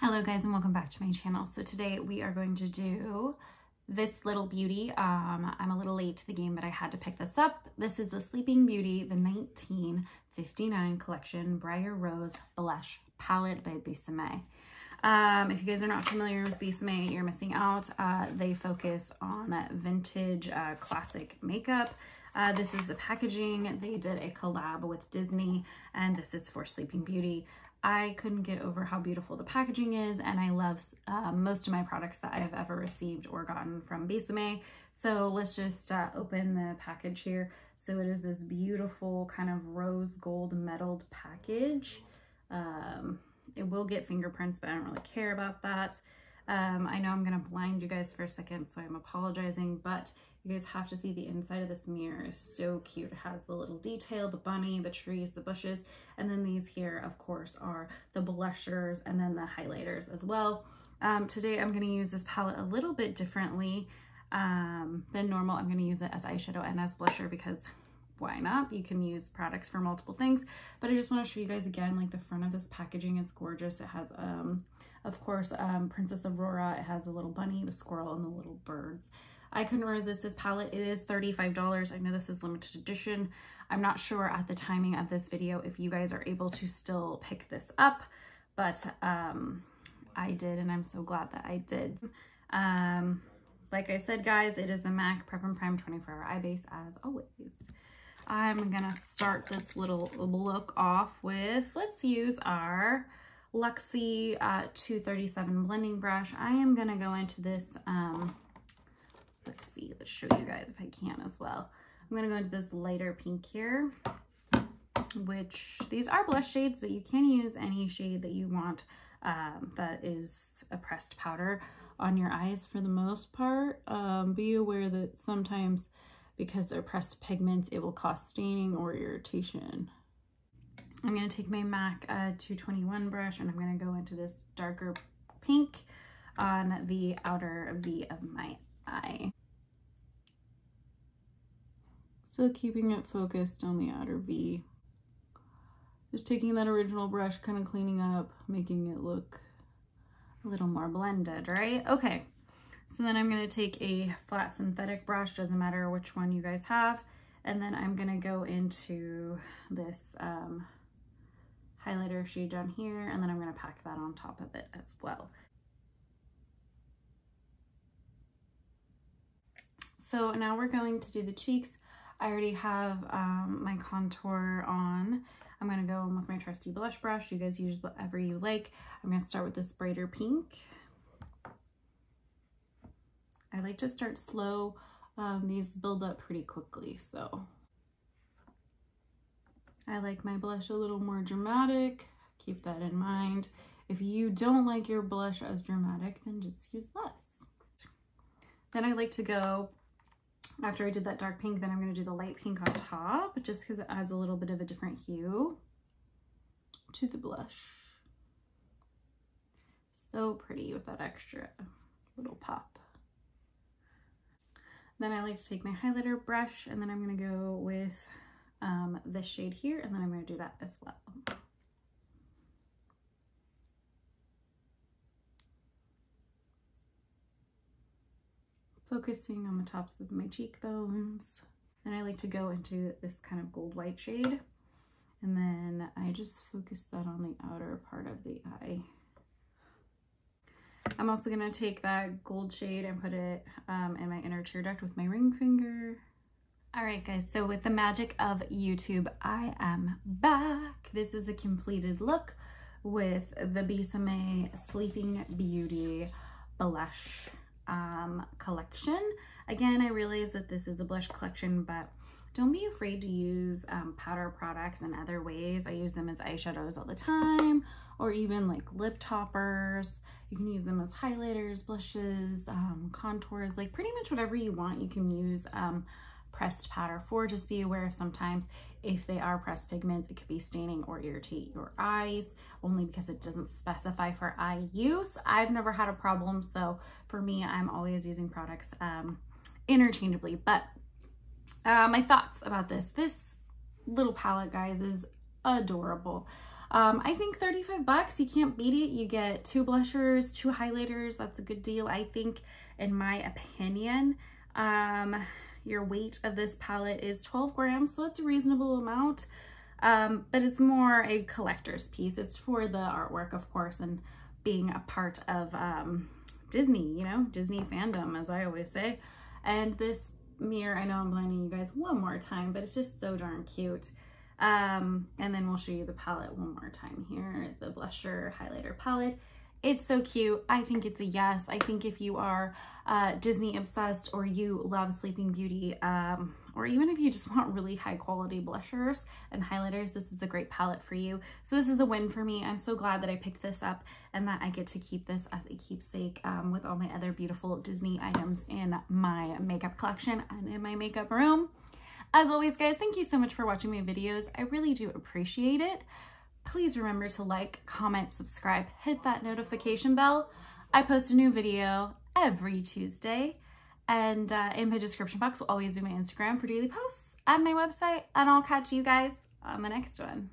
Hello guys and welcome back to my channel. So today we are going to do this little beauty. Um, I'm a little late to the game but I had to pick this up. This is the Sleeping Beauty, the 1959 collection Briar Rose Blush Palette by Besame. Um, if you guys are not familiar with Besame, you're missing out. Uh, they focus on vintage uh, classic makeup. Uh, this is the packaging. They did a collab with Disney and this is for Sleeping Beauty. I couldn't get over how beautiful the packaging is and I love uh, most of my products that I've ever received or gotten from Besame. So let's just uh, open the package here. So it is this beautiful kind of rose gold metalled package. Um, it will get fingerprints, but I don't really care about that. Um, I know I'm gonna blind you guys for a second, so I'm apologizing, but you guys have to see the inside of this mirror is so cute. It has the little detail, the bunny, the trees, the bushes, and then these here, of course, are the blushers and then the highlighters as well. Um, today I'm gonna use this palette a little bit differently um, than normal. I'm gonna use it as eyeshadow and as blusher because why not? You can use products for multiple things, but I just wanna show you guys again, like the front of this packaging is gorgeous. It has, um, of course, um, Princess Aurora. It has a little bunny, the squirrel, and the little birds. I couldn't resist this palette. It is $35. I know this is limited edition. I'm not sure at the timing of this video if you guys are able to still pick this up, but um, I did, and I'm so glad that I did. Um, like I said, guys, it is the MAC Prep and Prime 24 Hour Eye Base as always. I'm gonna start this little look off with, let's use our Luxie uh, 237 blending brush. I am to go into this, um, let's see, let's show you guys if I can as well. I'm to go into this lighter pink here, which these are blush shades, but you can use any shade that you want um, that is a pressed powder on your eyes for the most part. Um, be aware that sometimes because they're pressed pigments, it will cause staining or irritation. I'm going to take my MAC uh, 221 brush and I'm going to go into this darker pink on the outer V of my eye. Still keeping it focused on the outer V. Just taking that original brush, kind of cleaning up, making it look a little more blended, right? Okay, so then I'm going to take a flat synthetic brush, doesn't matter which one you guys have, and then I'm going to go into this um, highlighter shade down here, and then I'm gonna pack that on top of it as well. So now we're going to do the cheeks. I already have um, my contour on. I'm gonna go in with my trusty blush brush. You guys use whatever you like. I'm gonna start with this brighter pink. I like to start slow. Um, these build up pretty quickly, so I like my blush a little more dramatic. Keep that in mind. If you don't like your blush as dramatic, then just use less. Then I like to go, after I did that dark pink, then I'm going to do the light pink on top, just because it adds a little bit of a different hue to the blush. So pretty with that extra little pop. Then I like to take my highlighter brush and then I'm going to go with um, this shade here, and then I'm going to do that as well. Focusing on the tops of my cheekbones. And I like to go into this kind of gold white shade. And then I just focus that on the outer part of the eye. I'm also going to take that gold shade and put it um, in my inner tear duct with my ring finger. All right, guys, so with the magic of YouTube, I am back. This is the completed look with the Besame Sleeping Beauty blush um, collection. Again, I realize that this is a blush collection, but don't be afraid to use um, powder products in other ways. I use them as eyeshadows all the time, or even like lip toppers. You can use them as highlighters, blushes, um, contours, like pretty much whatever you want you can use um, pressed powder for. Just be aware sometimes if they are pressed pigments, it could be staining or irritate your eyes only because it doesn't specify for eye use. I've never had a problem. So for me, I'm always using products um, interchangeably. But uh, my thoughts about this, this little palette, guys, is adorable. Um, I think 35 bucks, you can't beat it. You get two blushers, two highlighters. That's a good deal, I think, in my opinion. Um, your weight of this palette is 12 grams, so it's a reasonable amount. Um, but it's more a collector's piece. It's for the artwork, of course, and being a part of um, Disney, you know, Disney fandom, as I always say. And this mirror, I know I'm blinding you guys one more time, but it's just so darn cute. Um, and then we'll show you the palette one more time here, the blusher highlighter palette. It's so cute. I think it's a yes. I think if you are uh, Disney obsessed or you love Sleeping Beauty, um, or even if you just want really high quality blushers and highlighters, this is a great palette for you. So this is a win for me. I'm so glad that I picked this up and that I get to keep this as a keepsake um, with all my other beautiful Disney items in my makeup collection and in my makeup room. As always, guys, thank you so much for watching my videos. I really do appreciate it please remember to like, comment, subscribe, hit that notification bell. I post a new video every Tuesday and uh, in my description box will always be my Instagram for daily posts and my website and I'll catch you guys on the next one.